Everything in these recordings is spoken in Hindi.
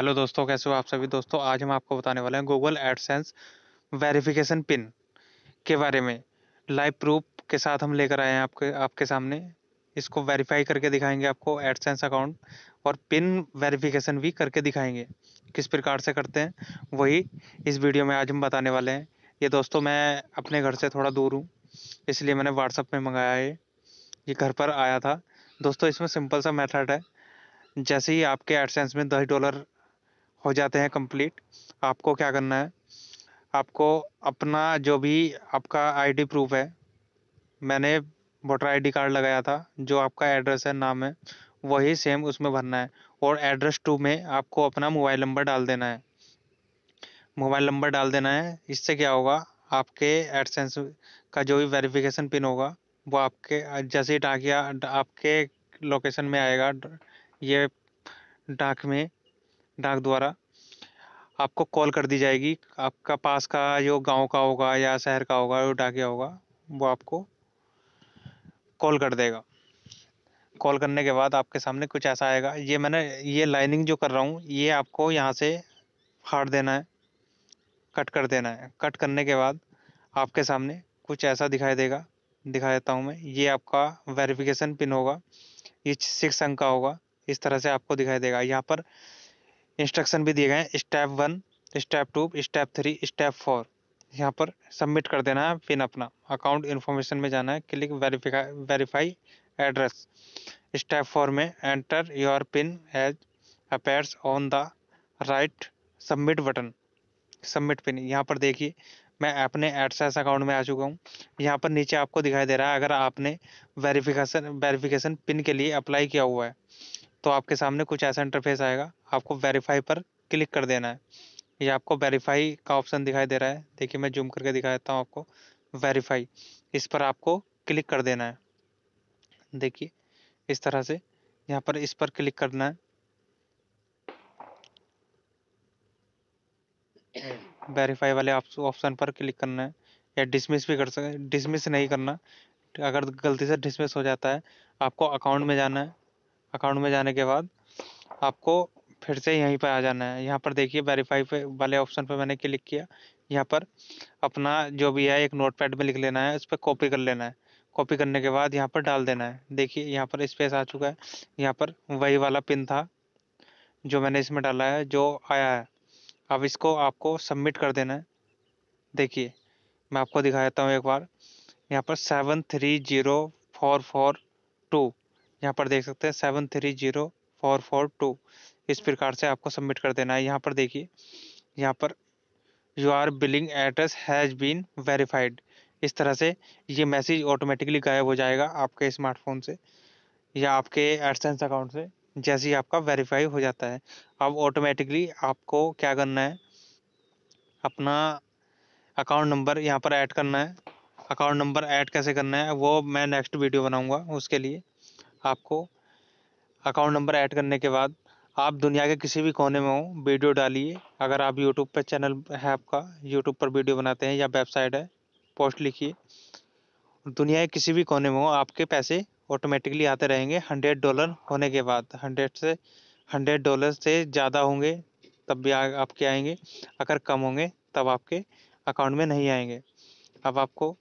हेलो दोस्तों, कैसे हो आप सभी दोस्तों? आज हम आपको बताने वाले हैं गूगल एडसेंस वेरिफिकेशन पिन के बारे में। लाइव प्रूफ के साथ हम लेकर आए हैं आपके आपके सामने। इसको वेरीफाई करके दिखाएँगे आपको एडसेंस अकाउंट और पिन वेरिफिकेशन भी करके दिखाएँगे। किस प्रकार से करते हैं, वही इस वीडियो में आज हम बताने वाले हैं। ये दोस्तों, मैं अपने घर से थोड़ा दूर हूँ, इसलिए मैंने व्हाट्सअप में मंगाया है। ये घर पर आया था। दोस्तों, इसमें सिंपल सा मेथड है। जैसे ही आपके एडसेंस में दस डॉलर हो जाते हैं कंप्लीट आपको क्या करना है? आपको अपना जो भी आपका आईडी प्रूफ है, मैंने वोटर आईडी कार्ड लगाया था, जो आपका एड्रेस है, नाम है, वही सेम उसमें भरना है। और एड्रेस टू में आपको अपना मोबाइल नंबर डाल देना है। मोबाइल नंबर डाल देना है। इससे क्या होगा? आपके एडसेंस का जो भी वेरिफिकेशन पिन होगा, वो आपके, जैसे ही डाकिया आपके लोकेशन में आएगा, ये डाक में डाक द्वारा आपको कॉल कर दी जाएगी। आपका पास का जो गाँव का होगा या शहर का होगा, जो डाकिया होगा, वो आपको कॉल कर देगा। कॉल करने के बाद आपके सामने कुछ ऐसा आएगा। ये मैंने, ये लाइनिंग जो कर रहा हूँ, ये आपको यहाँ से फाड़ देना है, कट कर देना है। कट करने के बाद आपके सामने कुछ ऐसा दिखाई देगा, दिखा देता हूँ मैं। ये आपका वेरिफिकेशन पिन होगा, ये सिक्स अंक का होगा, इस तरह से आपको दिखाई देगा। यहाँ पर इंस्ट्रक्शन भी दिए गए हैं। Step one, step two, step three, step four. यहाँ पर सबमिट कर देना है पिन अपना। अकाउंट इन्फॉर्मेशन में जाना है। Click verify verify address. Step four में enter your pin as appears on the right submit button. Submit pin. यहाँ पर देखिए, मैं अपने एडसेस अकाउंट में आ चुका हूँ। यहाँ पर नीचे आपको दिखाई दे रहा है, अगर आपने वेरिफिकेशन वेरिफिकेशन पिन के लिए अप्लाई किया हुआ है। तो आपके सामने कुछ ऐसा इंटरफेस आएगा। आपको वेरीफाई पर क्लिक कर देना है। ये आपको वेरीफाई का ऑप्शन दिखाई दे रहा है। देखिए, मैं जूम करके दिखा देता हूँ आपको। वेरीफाई इस पर आपको क्लिक कर देना है। देखिए, इस तरह से यहाँ पर इस पर क्लिक करना है। वेरीफाई वाले ऑप्शन पर क्लिक करना है। या डिसमिस भी कर सकते डिसमिस नहीं करना। अगर गलती से डिसमिस हो जाता है, आपको अकाउंट में जाना है। अकाउंट में जाने के बाद आपको फिर से यहीं पर आ जाना है। यहाँ पर देखिए वेरीफाई पे वाले ऑप्शन पे मैंने क्लिक किया। यहाँ पर अपना जो भी है, एक नोट पैड में लिख लेना है, उस पर कॉपी कर लेना है। कॉपी करने के बाद यहाँ पर डाल देना है। देखिए, यहाँ पर स्पेस आ चुका है। यहाँ पर वही वाला पिन था जो मैंने इसमें डाला है, जो आया है। अब इसको आपको सबमिट कर देना है। देखिए, मैं आपको दिखा देता हूँ एक बार। यहाँ पर seven three zero four four two यहाँ पर देख सकते हैं seven three zero four four two इस प्रकार से आपको सबमिट कर देना है। यहाँ पर देखिए, यहाँ पर your billing address has been verified इस तरह से ये मैसेज ऑटोमेटिकली गायब हो जाएगा आपके स्मार्टफ़ोन से या आपके एडसेंस अकाउंट से, जैसे ही आपका वेरीफाई हो जाता है। अब ऑटोमेटिकली आपको क्या करना है? अपना अकाउंट नंबर यहाँ पर ऐड करना है। अकाउंट नंबर ऐड कैसे करना है, वो मैं नेक्स्ट वीडियो बनाऊँगा उसके लिए। आपको अकाउंट नंबर ऐड करने के बाद आप दुनिया के किसी भी कोने में हो वीडियो डालिए। अगर आप यूट्यूब पर चैनल है आपका यूट्यूब पर वीडियो बनाते हैं या वेबसाइट है पोस्ट लिखिए। दुनिया के किसी भी कोने में हो, आपके पैसे ऑटोमेटिकली आते रहेंगे। हंड्रेड डॉलर होने के बाद हंड्रेड से हंड्रेड डॉलर से ज़्यादा होंगे, तब भी आपके आएँगे? अगर कम होंगे, तब आपके अकाउंट में नहीं आएँगे। अब आपको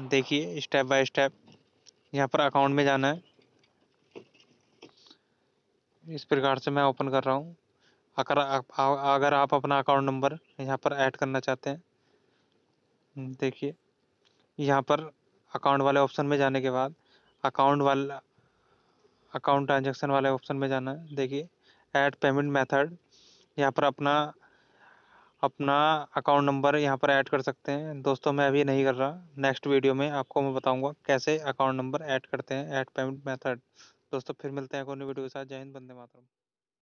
देखिए स्टेप बाय स्टेप यहाँ पर अकाउंट में जाना है। इस प्रकार से मैं ओपन कर रहा हूँ। अगर अगर आप अपना अकाउंट नंबर यहाँ पर ऐड करना चाहते हैं देखिए, यहाँ पर अकाउंट वाले ऑप्शन में जाने के बाद अकाउंट वाला अकाउंट ट्रांजेक्शन वाले ऑप्शन में जाना है देखिए ऐड पेमेंट मेथड यहाँ पर अपना अपना अकाउंट नंबर यहाँ पर ऐड कर सकते हैं। दोस्तों, मैं अभी नहीं कर रहा। नेक्स्ट वीडियो में आपको मैं बताऊँगा कैसे अकाउंट नंबर ऐड करते हैं ऐड पेमेंट मेथड दोस्तों फिर मिलते हैं कोई वीडियो के साथ। जय हिंद बंदे मातरम।